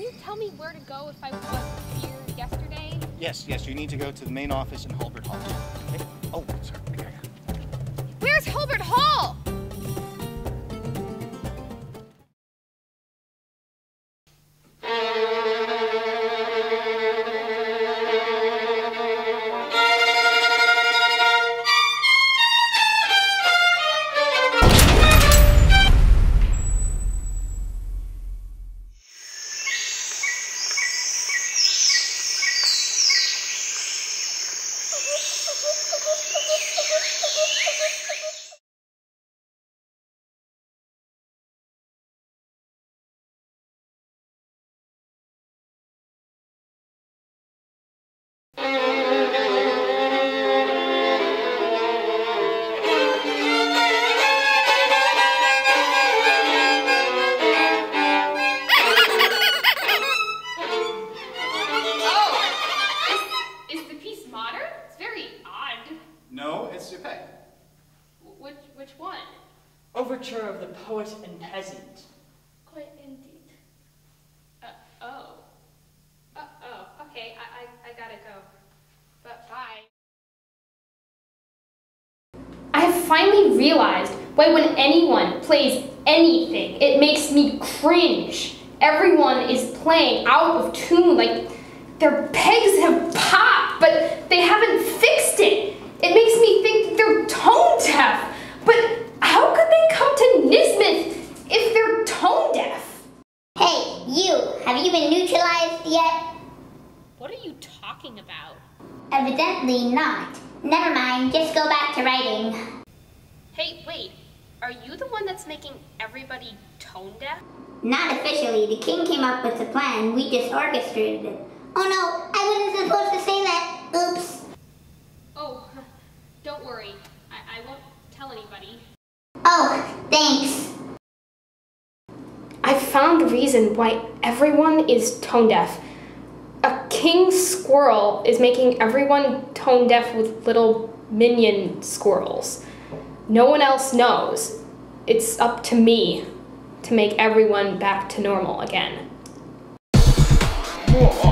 Can you tell me where to go if I was here yesterday? Yes, yes, you need to go to the main office in Halbert Hall. Okay? Oh, Overture of the Poet and Peasant. Quite indeed. Uh, oh. Uh, oh, okay, I, I, I gotta go. But bye. I have finally realized why when anyone plays anything, it makes me cringe. Everyone is playing out of tune, like their pegs have popped, but they haven't fixed it. It makes me think that they're tone deaf. But how could they come to NYSMF if they're tone deaf? Hey, you, have you been neutralized yet? What are you talking about? Evidently not. Never mind, just go back to writing. Hey, wait. Are you the one that's making everybody tone deaf? Not officially, the king came up with the plan, we just orchestrated it. Oh no, I wasn't supposed to say that. Oops. Oh, don't worry. I, I won't tell anybody. Oh, thanks reason why everyone is tone deaf. A king squirrel is making everyone tone deaf with little minion squirrels. No one else knows. It's up to me to make everyone back to normal again. Whoa.